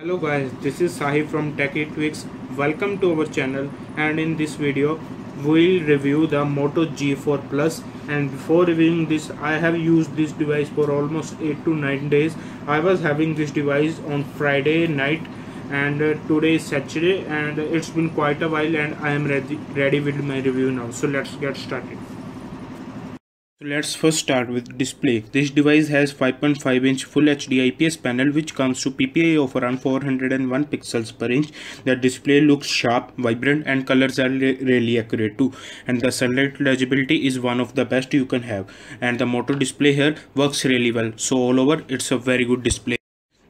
Hello guys, this is Sahib from Techie Tweaks. Welcome to our channel and in this video we'll review the Moto G4 Plus and before reviewing this I have used this device for almost 8 to 9 days. I was having this device on Friday night and uh, today is Saturday and it's been quite a while and I am ready, ready with my review now. So let's get started. So let's first start with display. This device has 5.5 inch Full HD IPS panel which comes to PPI of around 401 pixels per inch. The display looks sharp, vibrant and colors are really accurate too. And the sunlight legibility is one of the best you can have. And the Moto display here works really well. So all over it's a very good display.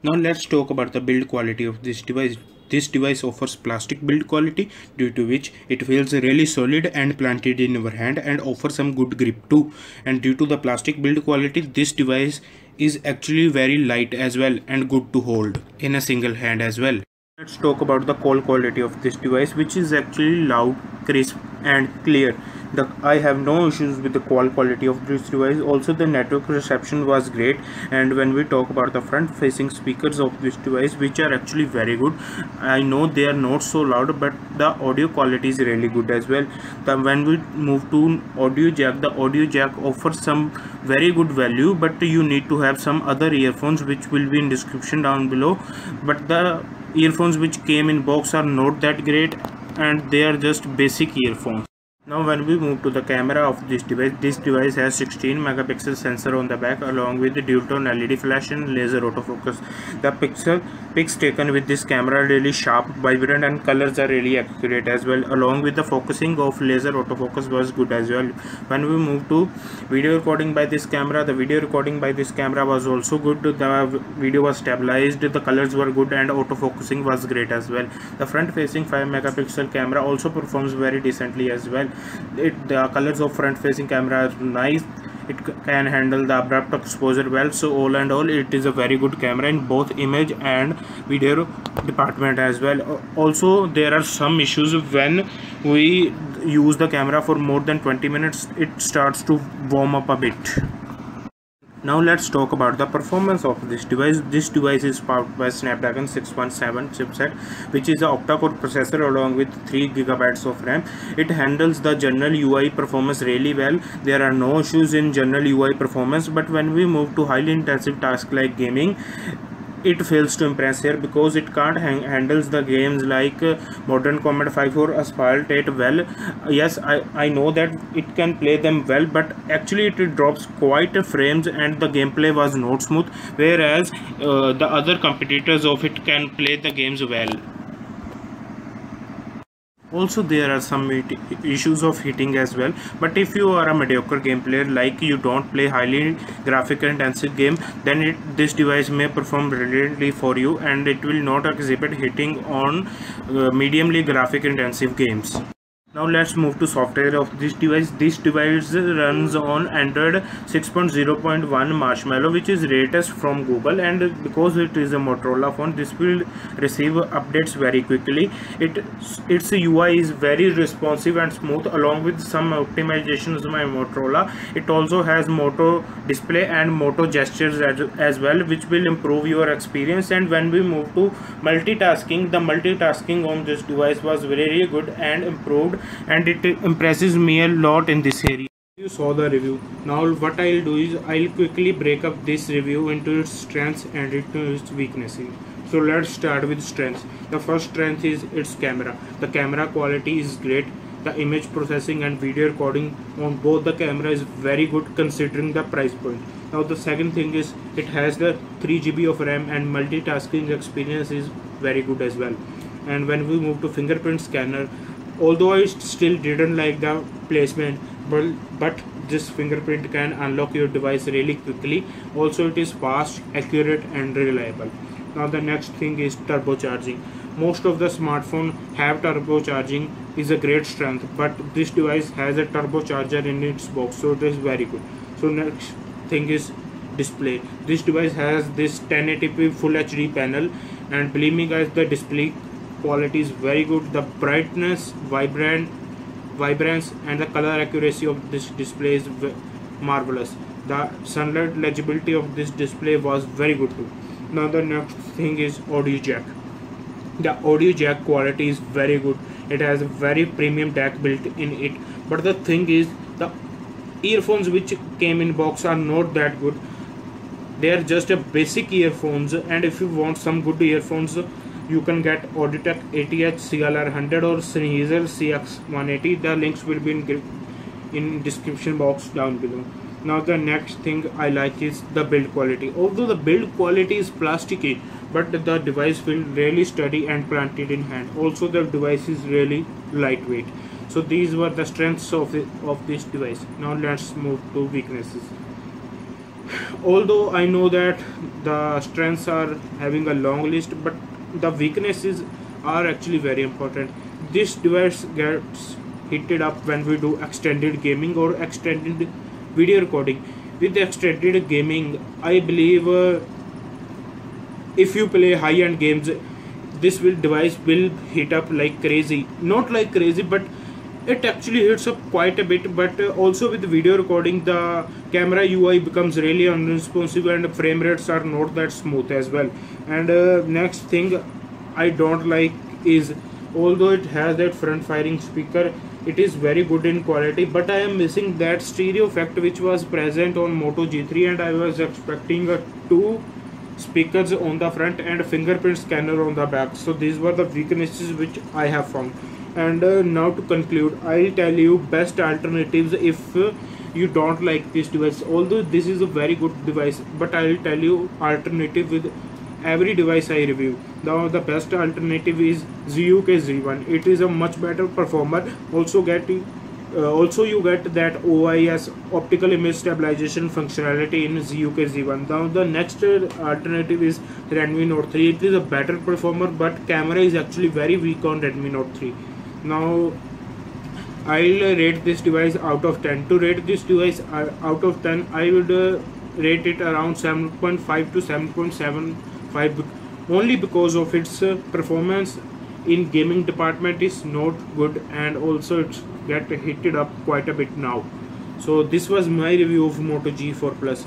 Now let's talk about the build quality of this device. This device offers plastic build quality due to which it feels really solid and planted in your hand and offers some good grip too. And due to the plastic build quality this device is actually very light as well and good to hold in a single hand as well. Let's talk about the call quality of this device which is actually loud, crisp and clear the i have no issues with the call quality of this device. Also the network reception was great. And when we talk about the front facing speakers of this device which are actually very good. I know they are not so loud but the audio quality is really good as well. The when we move to audio jack the audio jack offers some very good value but you need to have some other earphones which will be in description down below. But the earphones which came in box are not that great and they are just basic earphones now when we move to the camera of this device this device has 16 megapixel sensor on the back along with the dual tone led flash and laser autofocus. The pixel pics taken with this camera are really sharp vibrant and colors are really accurate as well along with the focusing of laser autofocus was good as well. When we move to video recording by this camera the video recording by this camera was also good. The video was stabilized the colors were good and autofocusing was great as well. The front facing 5 megapixel camera also performs very decently as well it the colors of front facing camera are nice. It can handle the abrupt exposure well. So all and all it is a very good camera in both image and video department as well. Also there are some issues when we use the camera for more than 20 minutes it starts to warm up a bit now let's talk about the performance of this device. This device is powered by Snapdragon 617 chipset which is an octa-core processor along with 3 gigabytes of RAM. It handles the general UI performance really well. There are no issues in general UI performance but when we move to highly intensive tasks like gaming it fails to impress here because it can't handles the games like modern combat 5 or asphalt 8 well. Yes i i know that it can play them well but actually it drops quite frames and the gameplay was not smooth whereas uh, the other competitors of it can play the games well also there are some issues of heating as well. But if you are a mediocre game player like you don't play highly graphic intensive game then it, this device may perform brilliantly for you and it will not exhibit heating on uh, mediumly graphic intensive games now let's move to software of this device. This device runs on android 6.0.1 marshmallow which is latest from google and because it is a motorola phone this will receive updates very quickly. It its ui is very responsive and smooth along with some optimizations by motorola. It also has moto display and moto gestures as, as well which will improve your experience. And when we move to multitasking the multitasking on this device was very good and improved and it impresses me a lot in this area. You saw the review. Now what i'll do is i'll quickly break up this review into its strengths and into its weaknesses. So let's start with strengths. The first strength is its camera. The camera quality is great. The image processing and video recording on both the camera is very good considering the price point. Now the second thing is it has the 3 GB of RAM and multitasking experience is very good as well. And when we move to fingerprint scanner although I still didn't like the placement but, but this fingerprint can unlock your device really quickly. Also it is fast accurate and reliable. Now the next thing is turbocharging. Most of the smartphone have turbocharging is a great strength but this device has a turbocharger in its box so it is very good. So next thing is display. This device has this 1080p full hd panel and believe me guys the display quality is very good. The brightness vibrant vibrance and the color accuracy of this display is marvelous. The sunlight legibility of this display was very good too. Now the next thing is audio jack. The audio jack quality is very good. It has a very premium DAC built in it. But the thing is the earphones which came in box are not that good. They are just a basic earphones and if you want some good earphones you can get Audio-Technica ATH CLR100 or Sennheiser CX180 the links will be in, in description box down below. Now the next thing I like is the build quality. Although the build quality is plasticky but the device will really sturdy and planted in hand. Also the device is really lightweight. So these were the strengths of, the, of this device. Now let's move to weaknesses. Although I know that the strengths are having a long list but the weaknesses are actually very important. This device gets heated up when we do extended gaming or extended video recording. With extended gaming I believe uh, if you play high-end games this will device will heat up like crazy. Not like crazy but it actually heats up quite a bit but uh, also with video recording the camera UI becomes really unresponsive and frame rates are not that smooth as well. And uh, next thing I don't like is although it has that front firing speaker it is very good in quality but I am missing that stereo effect which was present on Moto G3 and I was expecting a two speakers on the front and fingerprint scanner on the back. So these were the weaknesses which I have found and uh, now to conclude I'll tell you best alternatives if uh, you don't like this device. Although this is a very good device but I'll tell you alternative with every device I review. Now the best alternative is ZUK Z1 it is a much better performer. Also getting uh, also you get that OIS optical image stabilization functionality in ZUK Z1 now the next alternative is Redmi Note 3 it is a better performer but camera is actually very weak on Redmi Note 3 now I'll rate this device out of 10 to rate this device uh, out of 10 I would uh, rate it around 7.5 to 7.75 only because of its uh, performance in gaming department is not good and also it's get heated up quite a bit now. So this was my review of Moto G4 Plus.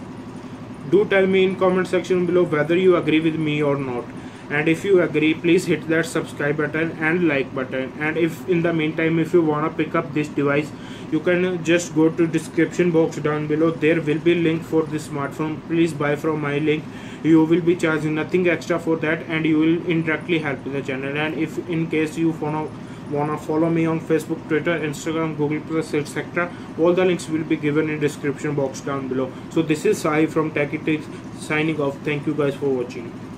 Do tell me in comment section below whether you agree with me or not and if you agree please hit that subscribe button and like button. And if in the meantime if you wanna pick up this device you can just go to description box down below. There will be link for this smartphone. Please buy from my link. You will be charging nothing extra for that and you will indirectly help the channel. And if in case you wanna wanna follow me on facebook twitter instagram google plus etc all the links will be given in description box down below. So this is Sahib from Techie Tweaks signing off. Thank you guys for watching